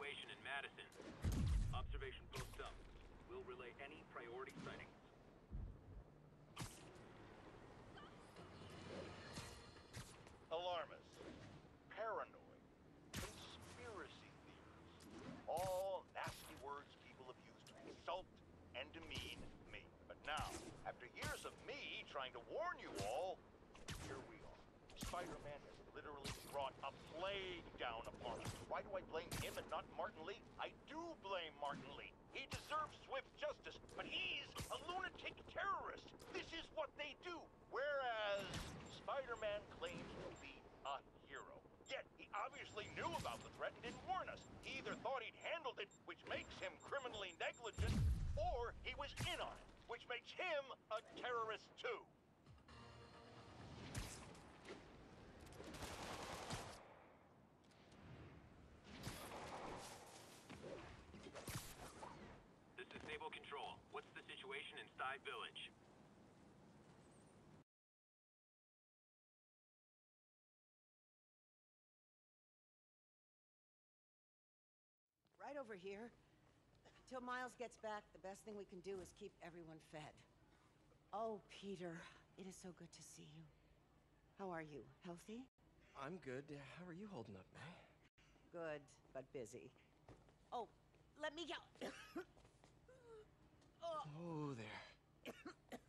situation in Madison? Observation post up. We'll relay any priority sightings. Alarmists, paranoid, conspiracy theorists, all nasty words people have used to insult and demean me. But now, after years of me trying to warn you all, here we are. Spider-Man brought a plague down upon us. Why do I blame him and not Martin Li? I do blame Martin Li. He deserves swift justice, but he's a lunatic terrorist. This is what they do. Whereas Spider-Man claims to be a hero. Yet, he obviously knew about the threat and didn't warn us. He either thought he'd handled it, which makes him criminally negligent, or he was in on it, which makes him a terrorist too. This is Sable Control. What's the situation in Sty Village? Right over here. Until Miles gets back, the best thing we can do is keep everyone fed. Oh, Peter, it is so good to see you. How are you? Healthy? I'm good. How are you holding up, May? Good, but busy. Oh, let me go. Oh, there.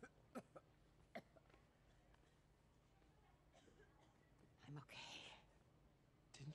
I'm okay.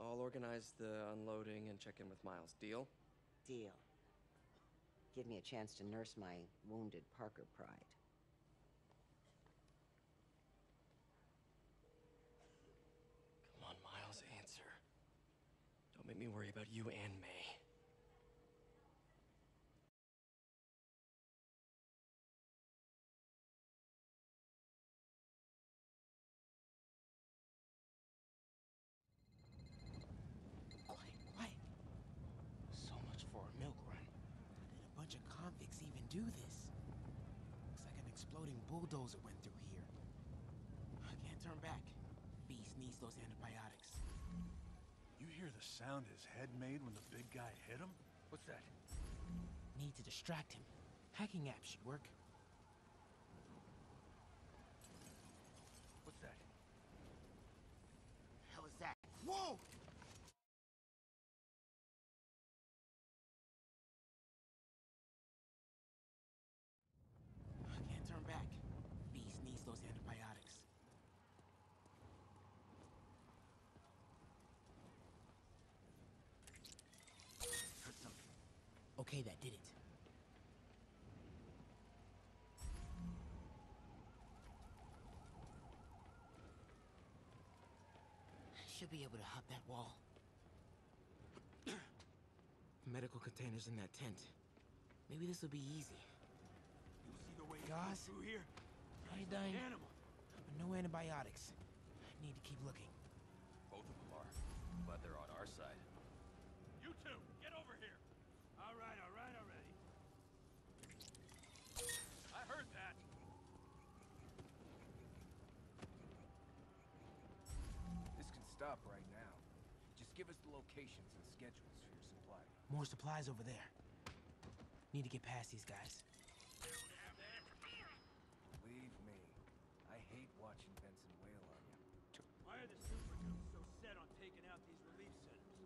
I'll organize the unloading and check in with Miles. Deal? Deal. Give me a chance to nurse my wounded Parker pride. Come on, Miles, answer. Don't make me worry about you and May. Quiet, quiet. So much for a milk run. How did a bunch of convicts even do this? Looks like an exploding bulldozer went through here. I can't turn back. Feast needs those antibiotics. You hear the sound his head made when the big guy hit him? What's that? Need to distract him. Hacking app should work. What's that? hell is that? Whoa! I can't turn back. Feast needs those antibiotics. Heard something. Okay, that did it. Should be able to hop that wall. Medical containers in that tent. Maybe this will be easy. You see the way he Guys? came through here? I ain't dying. Animal. But no antibiotics. I need to keep looking. Both of them are. But they're on our side. You two, get over here. All right, all right, already. I heard that. This can stop right now. Just give us the locations and schedules for your supply. More supplies over there. Need to get past these guys. Believe me, I hate watching Benson wail on you. Why are the super so set on taking out these relief centers?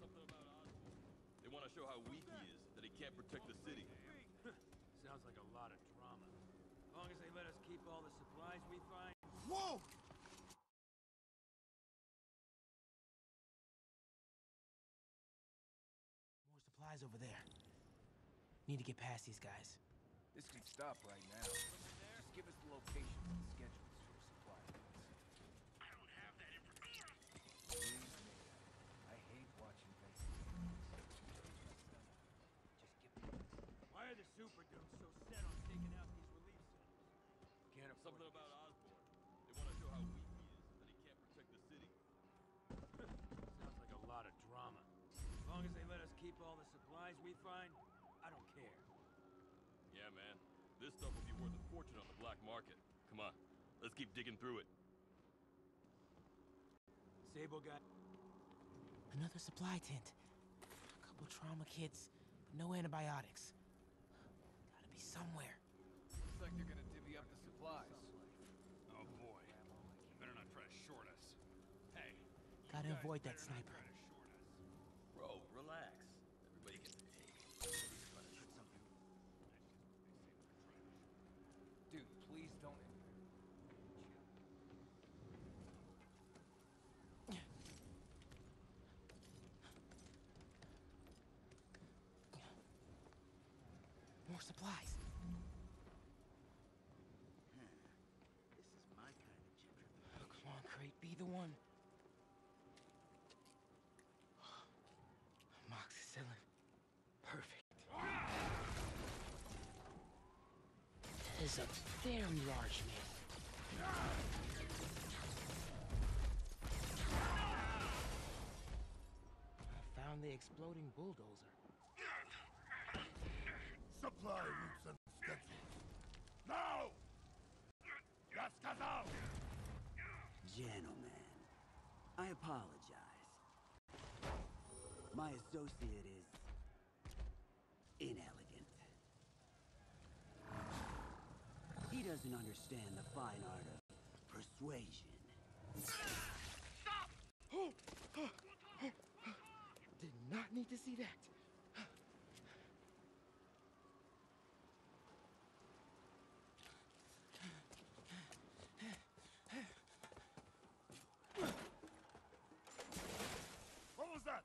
Something about Osborn. They want to show how weak he is, that he can't protect the city. Sounds like a lot of drama. As long as they let us keep all the supplies we find. Whoa! guys over there. Need to get past these guys. This could stop right now. Just give us the and schedules for supply. I don't have that information. Please, I hate watching. Just give me this. Why are the super dudes so set on taking out these relief centers? Can't afford Something about Yeah, man. This stuff will be worth a fortune on the black market. Come on, let's keep digging through it. Sable got Another supply tent. A couple trauma kits, but no antibiotics. Gotta be somewhere. Looks like they're gonna divvy up the supplies. Oh boy. Better not try to short us. Hey. Gotta avoid that sniper. try to short us. Bro, relax. Everybody gets a take. Nobody's trying to shoot something. Dude, please don't. More supplies. This is my kind of gentrification. Oh, come on, Crate, be the one. Moxicillin. Perfect. That is a very large man. I found the exploding bulldozer. Supply routes and schedules. Now! Yaskazal! Gentlemen, I apologize. My associate is inelegant. He doesn't understand the fine art of persuasion. Did not need to see that. What was that?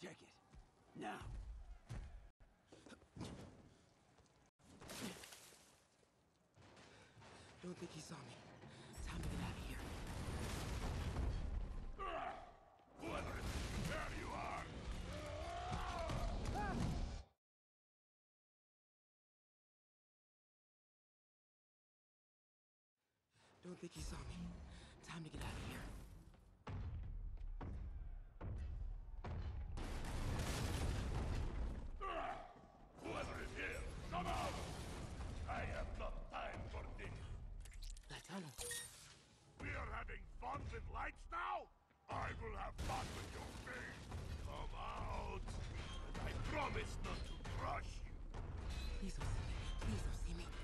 Check it. Now. Don't think he saw me. Time to get out of here. Whoever it is, there you are! Don't think he saw me. Time to get out of here. Whoever is here, come out! I have no time for this. That tunnel. We are having fun with lights now? I will have fun with your face. Come out! And I promise not to crush you. Please don't see me. Please don't see me.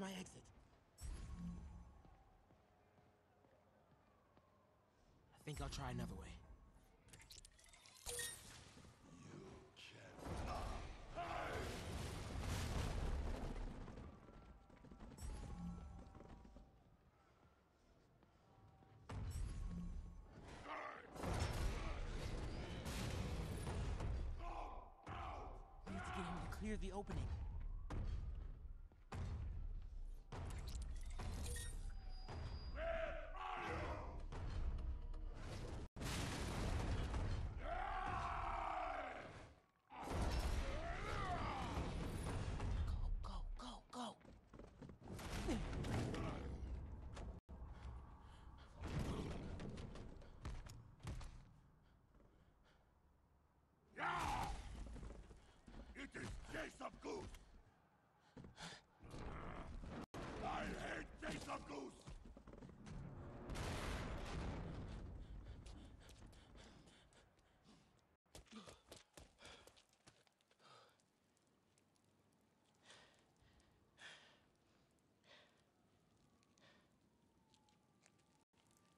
My exit. I think I'll try another way. Jason Goose! I hate Jason Goose!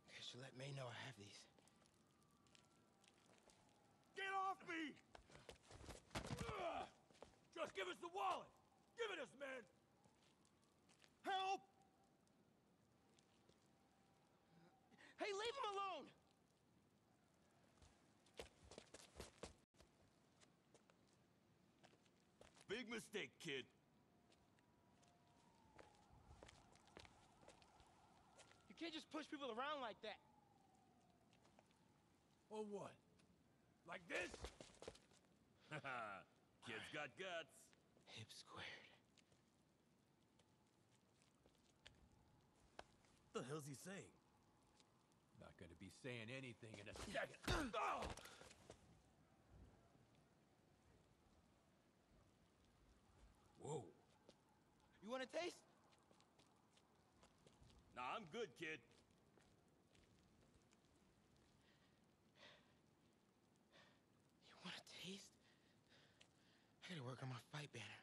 Okay, so let May know I have these. Get off me! Ugh! Just give us the wallet! Give it us, man! Help! Hey, leave him alone! Big mistake, kid. You can't just push people around like that. Or what? Like this? Haha. Kid's got guts. Hip squared. The hell's he saying? Not gonna be saying anything in a second. oh! Whoa. You want a taste? Nah, I'm good, kid. You want a taste? I gotta work on my fight banner.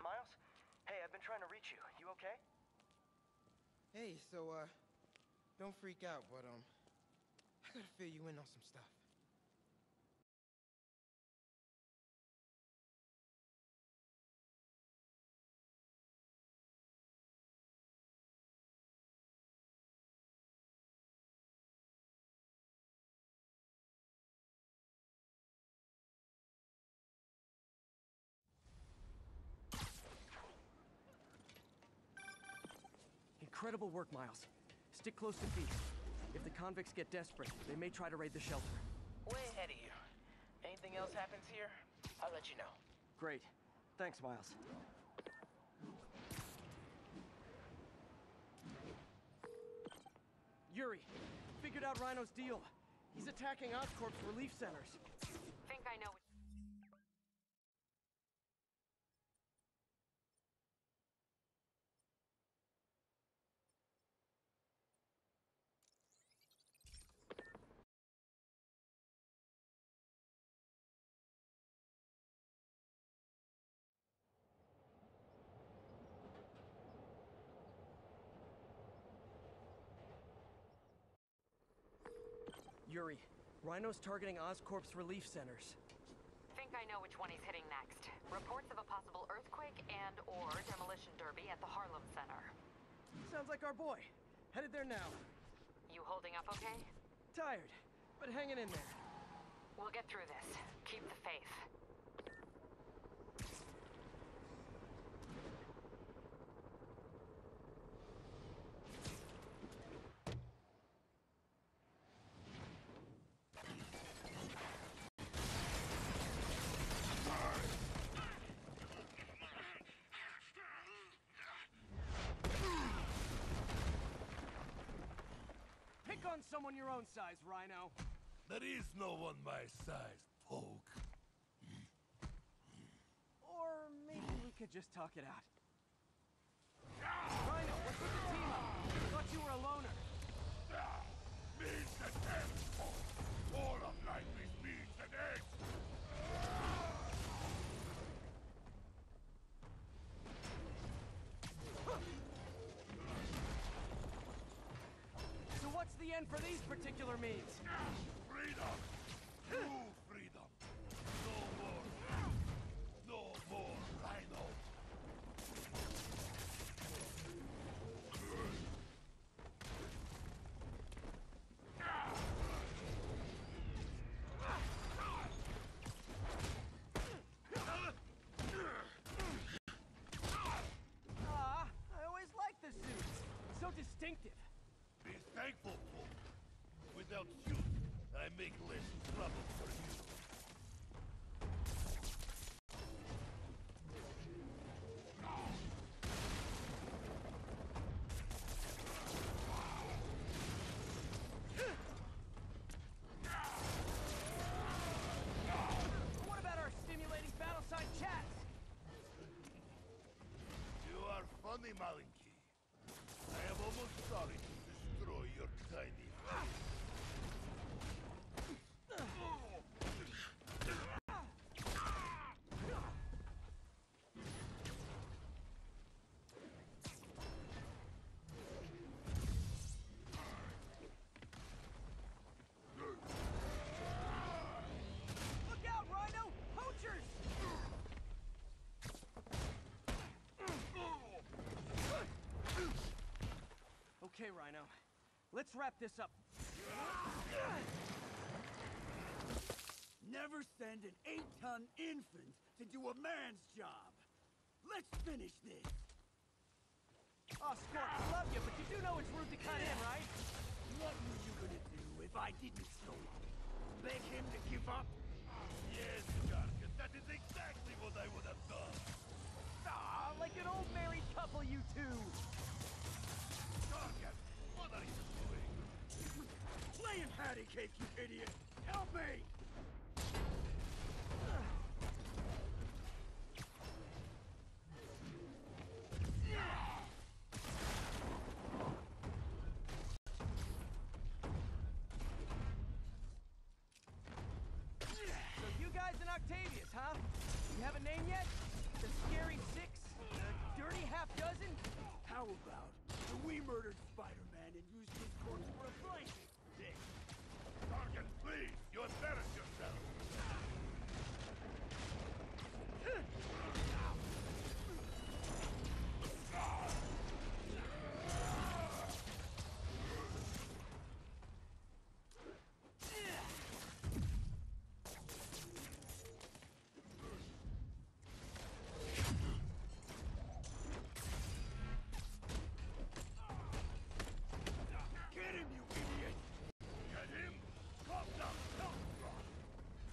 Miles? Hey, I've been trying to you. You okay? Hey, so, uh, don't freak out, but, um, I gotta fill you in on some stuff. Incredible work, Miles. Stick close to Feast. If the convicts get desperate, they may try to raid the shelter. Way ahead of you. Anything else happens here, I'll let you know. Great. Thanks, Miles. Yuri, figured out Rhino's deal. He's attacking Oscorp's relief centers. Think I know. Yuri, Rhino's targeting Oscorp's relief centers. Think I know which one he's hitting next. Reports of a possible earthquake and or demolition derby at the Harlem Center. Sounds like our boy. Headed there now. You holding up okay? Tired, but hanging in there. We'll get through this. Keep the faith. On someone your own size, Rhino. There is no one my size, folk. Or maybe we could just talk it out. Rhino, what's with the team up? Thought you were a loner. Means and plan for these particular means? Freedom! True freedom! No more! No more rhinos! Ah, I always liked the suits. So distinctive. Be thankful Without you, I make less trouble for you. What about our stimulating battle sign chats? You are funny, Malinki. I am almost sorry to destroy your tiny brain. Look out, Rhino! Poachers! Okay, Rhino. Let's wrap this up. Never send an eight-ton infant to do a man's job. Let's finish this. Oh, Scorp, I love you, but you do know it's rude to cut in, right? What were you gonna do if I didn't show up? Beg him to give up? Yes, Gargan, that is exactly what I would have done. Ah, like an old married couple, you two. Playing patty cake, you idiot! Help me! So you guys in Octavius, huh? You have a name yet? The Scary Six? The Dirty Half Dozen? How about the we murdered Spider-Man and used his corpse for a blanket? Dick. Gargan, please, you embarrass yourself. Get him, you idiot! Get him? Calm down, calm down.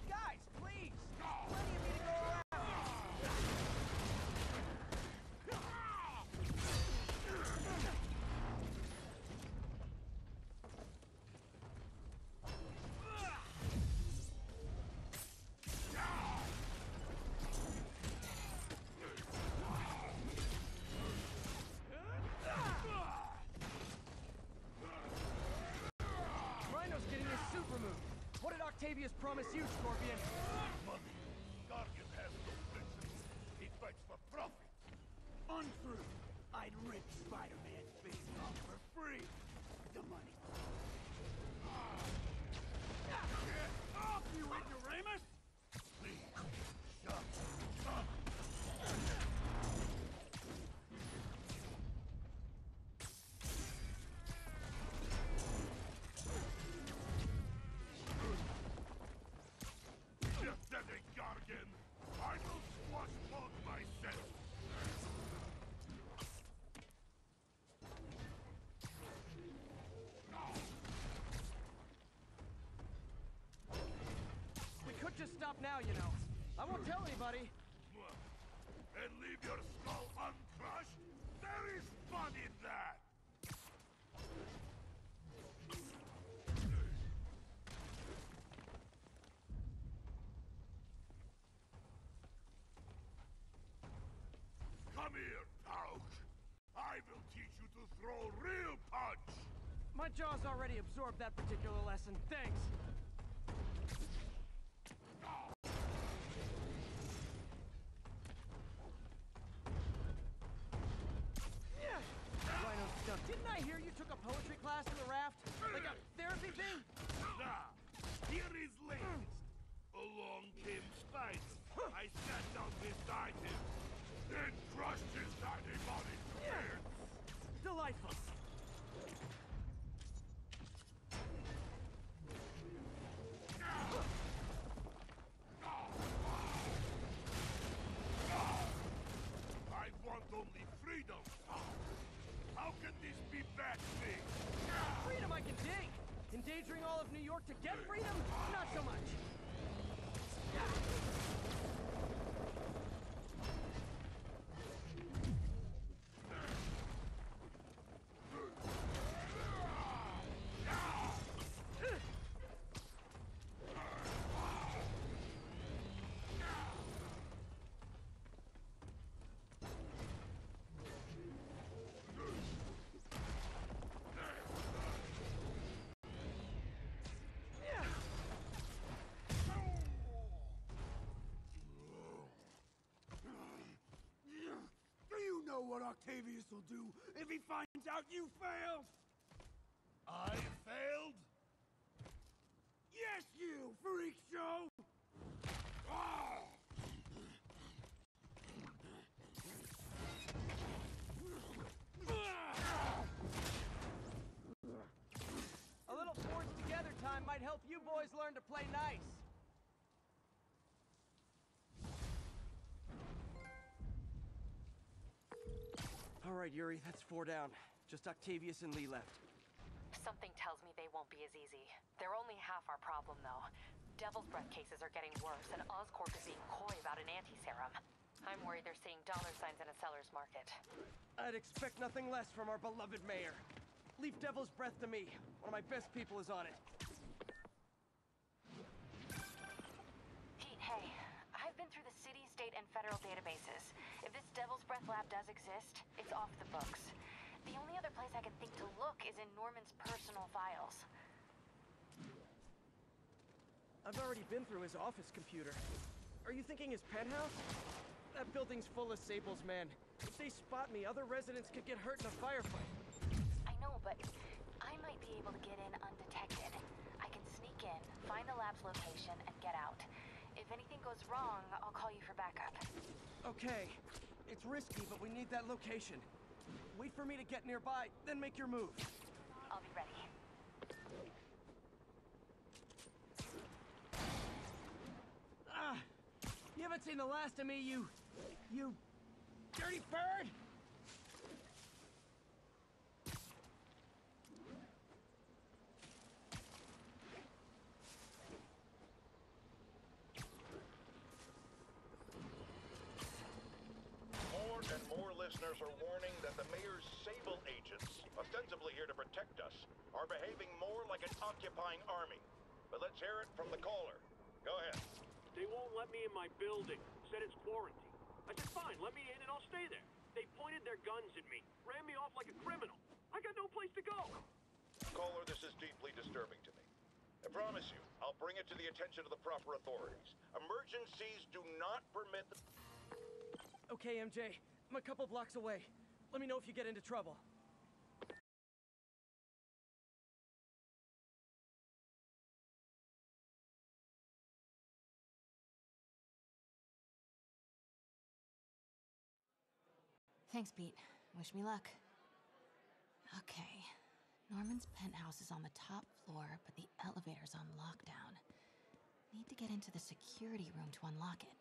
Guys, please! Plenty of me to go around. Rhino's getting his super move. What did Octavius promise you, Scorpion? Money. Gargan has no principles. He fights for profit. Untrue. I'd rip Spider-Man's face off for free. The money. Get off, you ignoramus! Please, shut up. Just as a Gargan, I will squash both myself. We could just stop now, you know. I won't tell anybody. And leave your skull uncrushed? There is fun in that! Come here, Tauk. I will teach you to throw real punch! My jaw's already absorbed that particular lesson. Thanks. Yeah. Rhino's stuck. Didn't I hear you took a poetry class in the raft? Like a therapy thing? Now, here is latest. Along came Spider. I sat down beside him, then crushed his tiny body to bits. Delightful. I want only freedom. How can this be bad thing? Endangering all of New York to get freedom? Not so much. Do you know what Octavius will do if he finds out you failed? I failed? Yes, you, freak show! A little forged together time might help you boys learn to play nice. Right, Yuri, that's four down. Just Octavius and Li left. Something tells me they won't be as easy. They're only half our problem, though. Devil's Breath cases are getting worse, and Oscorp is being coy about an anti-serum. I'm worried they're seeing dollar signs in a seller's market. I'd expect nothing less from our beloved mayor. Leave Devil's Breath to me. One of my best people is on it. Pete, hey, I've been through the city, state, and federal databases. If this Devil's Breath lab does exist, it's off the books. The only other place I can think to look is in Norman's personal files. I've already been through his office computer. Are you thinking his penthouse? That building's full of Sable's men. If they spot me, other residents could get hurt in a firefight. I know, but I might be able to get in undetected. I can sneak in, find the lab's location, and get out. If anything goes wrong, I'll call you for backup. Okay. It's risky, but we need that location. Wait for me to get nearby, then make your move. I'll be ready. Ah! You haven't seen the last of me, you... you... dirty bird! More and more are warning that the mayor's Sable agents, ostensibly here to protect us, are behaving more like an occupying army. But let's hear it from the caller. Go ahead. They won't let me in my building. Said it's quarantine. I said, fine, let me in and I'll stay there. They pointed their guns at me, ran me off like a criminal. I got no place to go. Caller, this is deeply disturbing to me. I promise you, I'll bring it to the attention of the proper authorities. Emergencies do not permit the... Okay, MJ. I'm a couple blocks away. Let me know if you get into trouble. Thanks, Pete. Wish me luck. Okay. Norman's penthouse is on the top floor, but the elevator's on lockdown. Need to get into the security room to unlock it.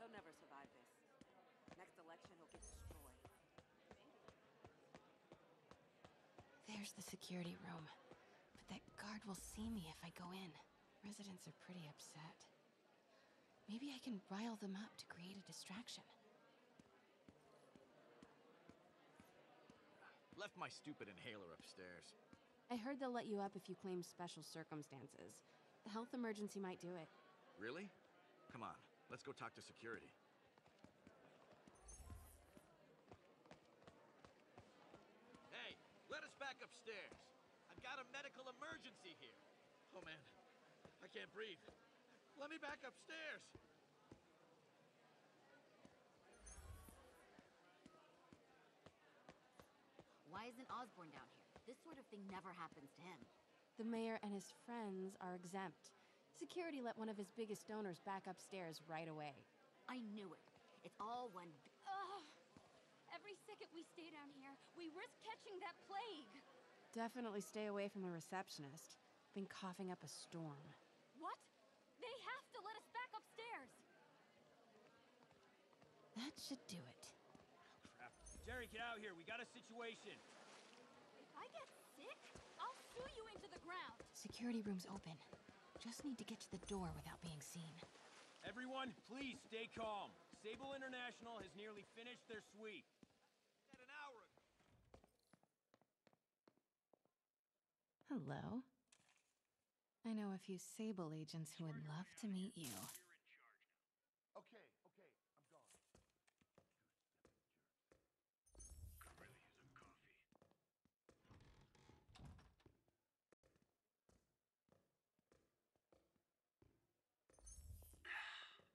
He'll never survive this. Next election, he'll get destroyed. There's the security room. But that guard will see me if I go in. Residents are pretty upset. Maybe I can rile them up to create a distraction. Left my stupid inhaler upstairs. I heard they'll let you up if you claim special circumstances. The health emergency might do it. Really? Come on, let's go talk to security. Hey, let us back upstairs. I've got a medical emergency here. Oh man, I can't breathe. Let me back upstairs. Why isn't Osborn down here? This sort of thing never happens to him. The mayor and his friends are exempt. Security let one of his biggest donors back upstairs right away. I knew it. It's all one. b- Ugh! Every second we stay down here, we risk catching that plague. Definitely stay away from the receptionist. Been coughing up a storm. What? They have to let us back upstairs. That should do it. Crap. Jerry, get out here. We got a situation. If I get sick, I'll chew you into the ground. Security room's open. Just need to get to the door without being seen. Everyone, please stay calm. Sable International has nearly finished their sweep. At an hour ago. Hello. I know a few Sable agents who would love to meet you. Okay, okay, I'm gone.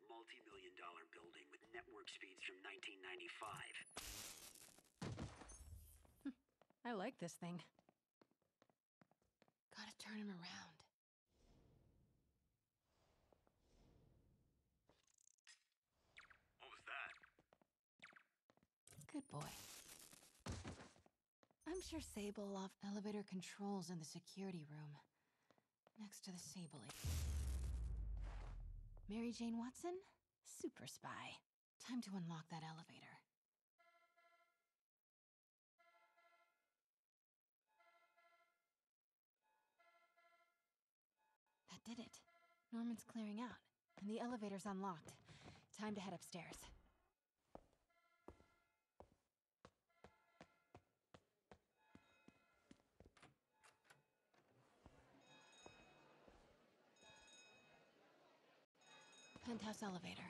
Multi-million dollar building with network speeds from 1995. I like this thing. Turn him around. What was that? Good boy. I'm sure Sable have elevator controls in the security room. Next to the Sable. Mary Jane Watson? Super spy. Time to unlock that elevator. Norman's clearing out, and the elevator's unlocked. Time to head upstairs. Penthouse elevator.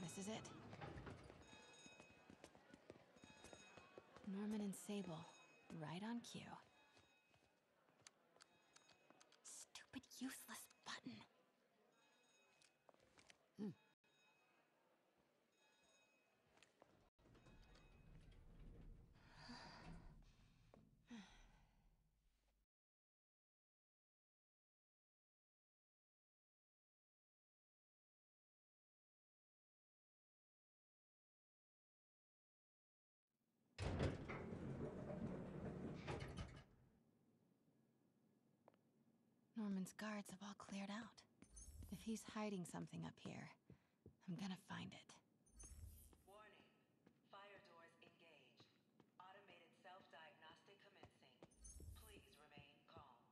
This is it. Norman and Sable, right on cue. Stupid, useless button. Norman's guards have all cleared out. If he's hiding something up here, I'm gonna find it. Warning. Fire doors engaged. Automated self-diagnostic commencing. Please remain calm.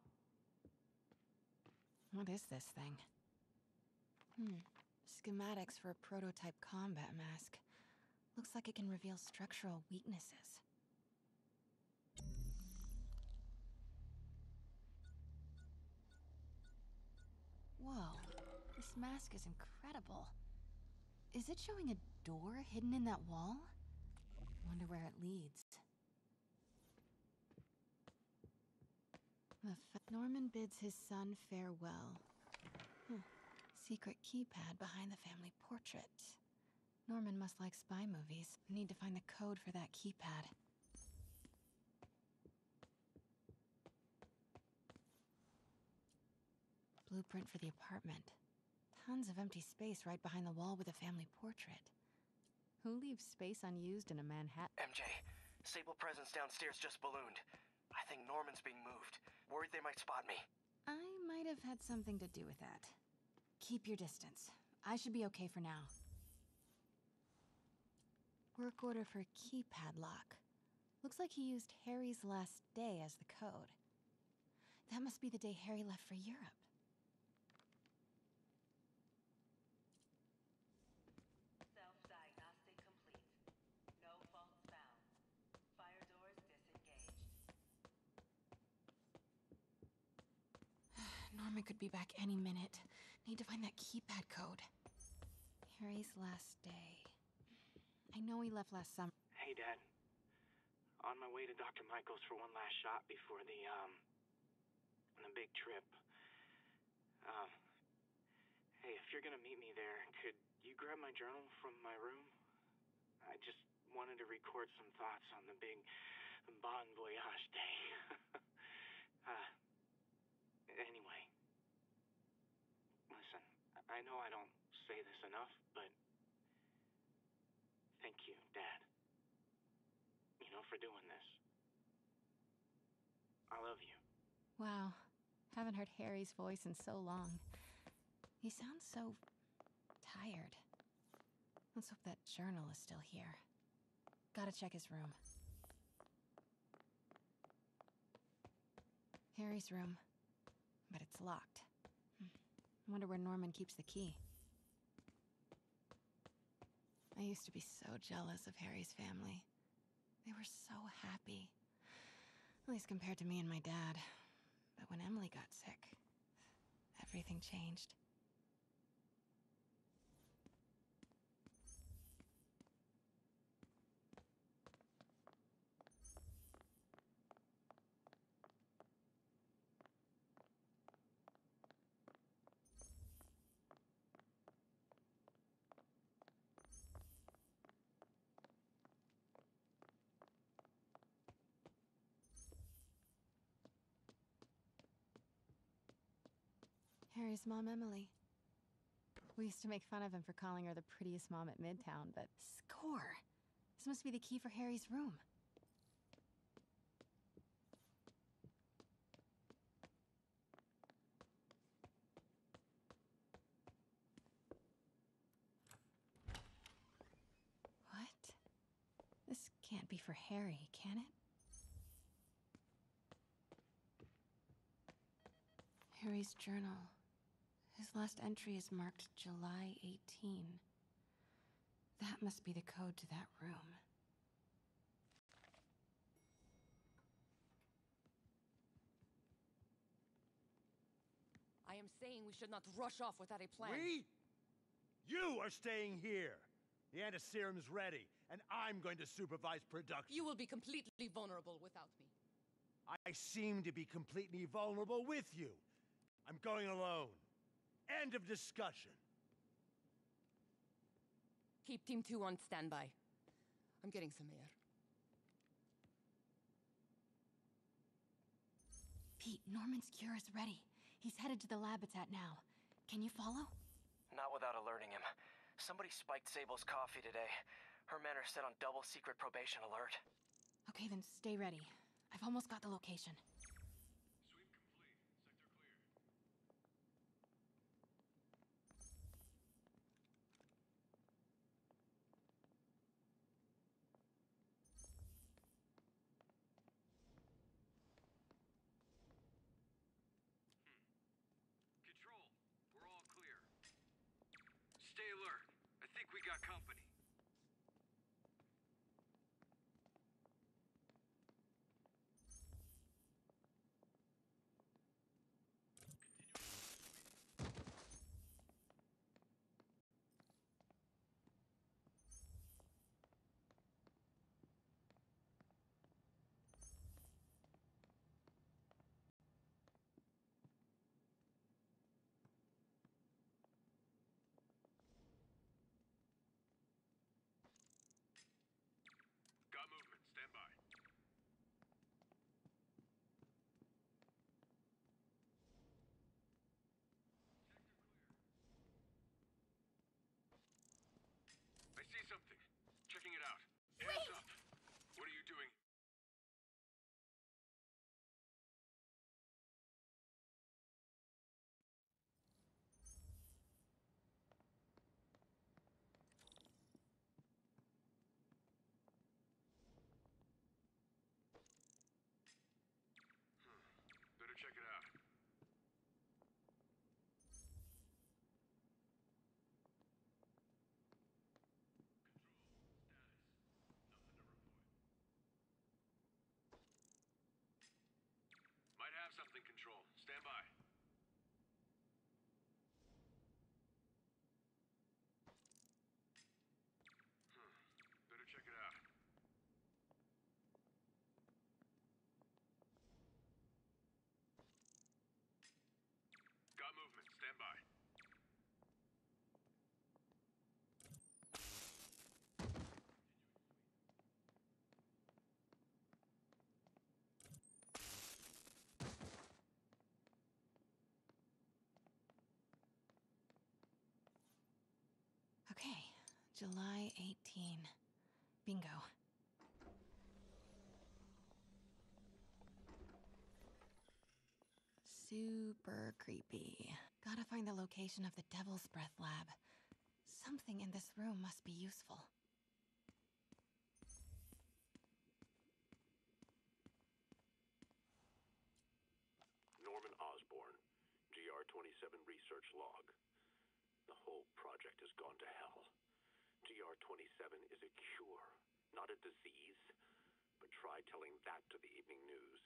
What is this thing? Hmm. Schematics for a prototype combat mask. Looks like it can reveal structural weaknesses. Whoa, this mask is incredible. Is it showing a door hidden in that wall? Wonder where it leads. Norman bids his son farewell. Huh. Secret keypad behind the family portrait. Norman must like spy movies. Need to find the code for that keypad. Blueprint for the apartment. Tons of empty space right behind the wall with a family portrait. Who leaves space unused in a Manhattan? MJ, Sable presence downstairs just ballooned. I think Norman's being moved. Worried they might spot me. I might have had something to do with that. Keep your distance. I should be okay for now. Work order for keypad lock. Looks like he used Harry's last day as the code. That must be the day Harry left for Europe. Norman could be back any minute. Need to find that keypad code. Harry's last day. I know he left last summer. Hey, Dad. On my way to Dr. Michael's for one last shot before the, um, the big trip. Um, hey, if you're gonna meet me there, could you grab my journal from my room? I just wanted to record some thoughts on the big Bon Voyage day. uh, anyway. I know I don't say this enough, but thank you, Dad. You know, for doing this. I love you. Wow. Haven't heard Harry's voice in so long. He sounds so tired. Let's hope that journal is still here. Gotta check his room. Harry's room. But it's locked. I wonder where Norman keeps the key. I used to be so jealous of Harry's family. They were so happy. At least compared to me and my dad. But when Emily got sick, everything changed. Mom, Emily. We used to make fun of him for calling her the prettiest mom at Midtown, but score! This must be the key for Harry's room. What? This can't be for Harry, can it? Harry's journal. His last entry is marked July 18. That must be the code to that room. I am saying we should not rush off without a plan. We? You are staying here. The antiserum's ready, and I'm going to supervise production. You will be completely vulnerable without me. I seem to be completely vulnerable with you. I'm going alone. End of discussion. Keep Team 2 on standby. I'm getting some air. Pete, Norman's cure is ready. He's headed to the lab it's at now. Can you follow? Not without alerting him. Somebody spiked Sable's coffee today. Her men are set on double secret probation alert. Okay, then stay ready. I've almost got the location. Stand by. Hmm. Better check it out. Got movement. Stand by. Okay, July 18. Bingo. Super creepy. Gotta find the location of the Devil's Breath lab. Something in this room must be useful. Norman Osborn, GR27 research log. The whole project has gone to hell. GR27 is a cure, not a disease. But try telling that to the evening news.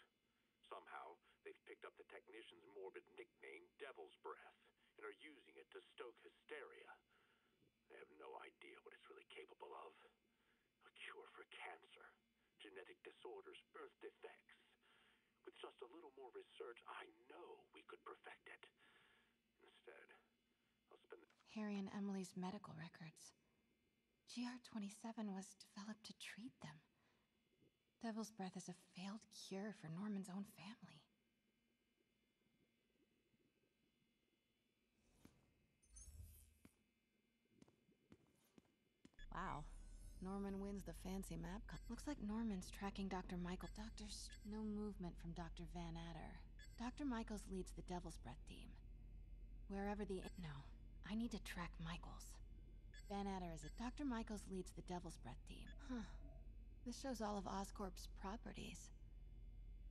Somehow, they've picked up the technician's morbid nickname, Devil's Breath, and are using it to stoke hysteria. They have no idea what it's really capable of. A cure for cancer, genetic disorders, birth defects. With just a little more research, I know we could perfect it. Instead, I'll spend Harry and Emily's medical records. GR27 was developed to treat them. Devil's Breath is a failed cure for Norman's own family. Wow. Norman wins the fancy map. Looks like Norman's tracking Dr. Michael. Dr. St- no movement from Dr. Van Adder. Dr. Michaels leads the Devil's Breath team. Wherever the. No. I need to track Michaels. Van Adder is a. Dr. Michaels leads the Devil's Breath team. Huh. This shows all of Oscorp's properties.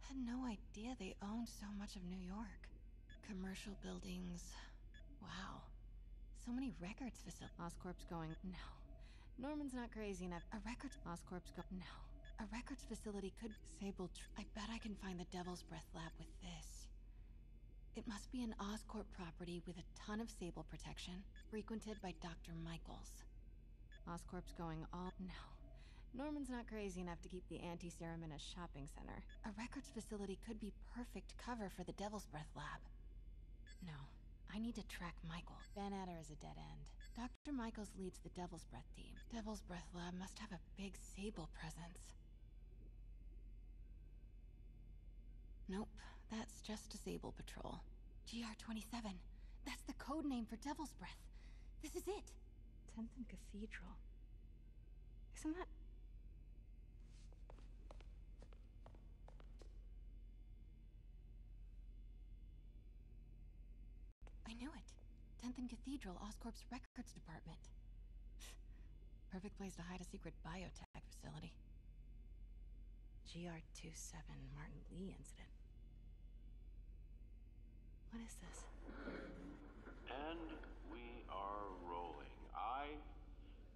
Had no idea they owned so much of New York. Commercial buildings. Wow. So many records facilities. Oscorp's going. No. Norman's not crazy enough. A records. Oscorp's go. No. A records facility could. Sable. Tr- I bet I can find the Devil's Breath lab with this. It must be an Oscorp property with a ton of Sable protection, frequented by Dr. Michaels. Oscorp's going all. No. Norman's not crazy enough to keep the anti serum in a shopping center. A records facility could be perfect cover for the Devil's Breath lab. No, I need to track Michael. Van Adder is a dead end. Dr. Michaels leads the Devil's Breath team. Devil's Breath lab must have a big Sable presence. Nope, that's just a Sable patrol. GR27. That's the code name for Devil's Breath. This is it. 10th and Cathedral. Isn't that I knew it. 10th and Cathedral, Oscorp's records department. Perfect place to hide a secret biotech facility. GR27 Martin Li incident. What is this? And we are rolling. I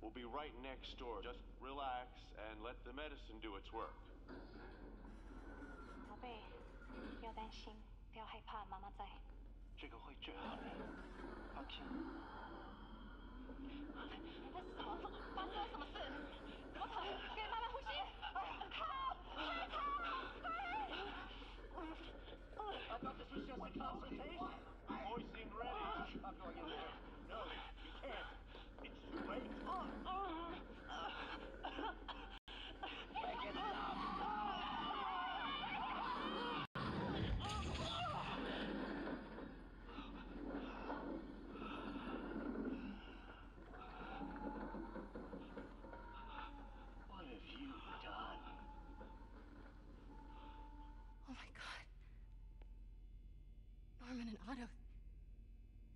will be right next door. Just relax and let the medicine do its work. 宝贝，不要担心，不要害怕，妈妈在。这个会治好你，放心。你在什么？发生了什么事？怎么疼？给妈妈呼吸。靠！太疼了！快！ I thought this was just a consultation. Otto.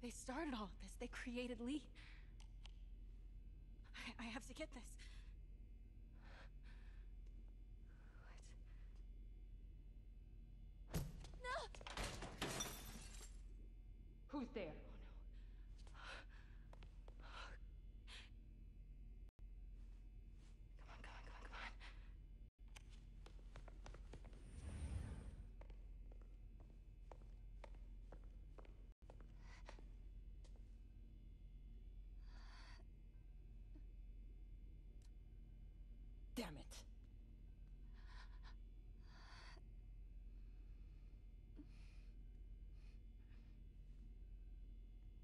They started all of this. They created Li. I, I have to get this. What? No! Who's there? Come on, come on, come on, come on. Damn it.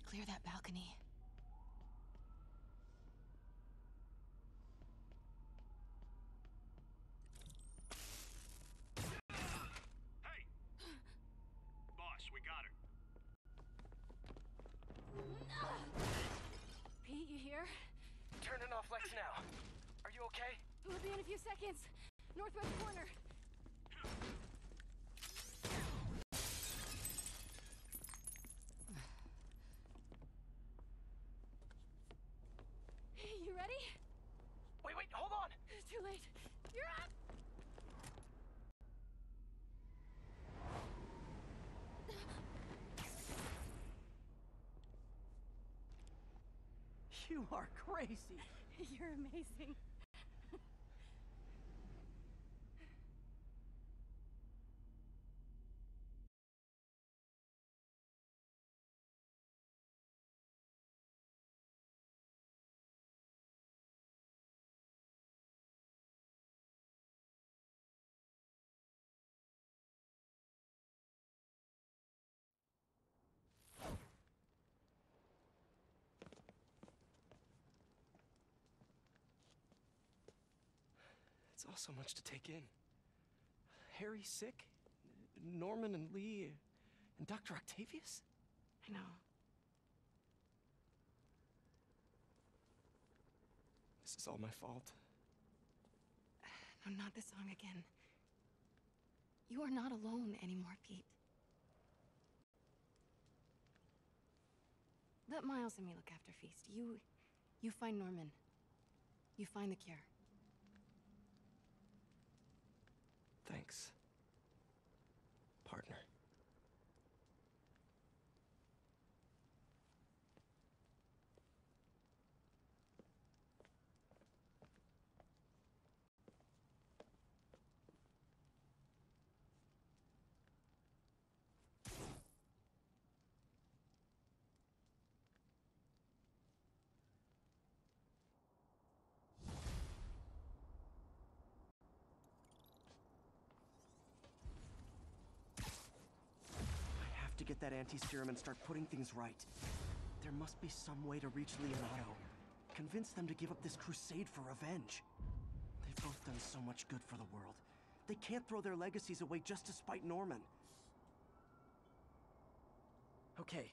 Clear that balcony. Hey! Boss, we got her. Pete, you here? Turning off Lex now. Are you okay? We'll be in a few seconds. Northwest corner. You ready? Wait, wait, hold on! Too late. You're up! You are crazy. You're amazing. It's all so much to take in. Harry sick? Norman and Li and Dr. Octavius? I know. This is all my fault. No, not this song again. You are not alone anymore, Pete. Let Miles and me look after Feast. You. you find Norman. You find the cure. Thanks. Partner. I have to get that anti-serum and start putting things right. There must be some way to reach Li and Otto. Convince them to give up this crusade for revenge. They've both done so much good for the world. They can't throw their legacies away just to spite Norman. Okay,